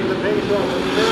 setting the pace off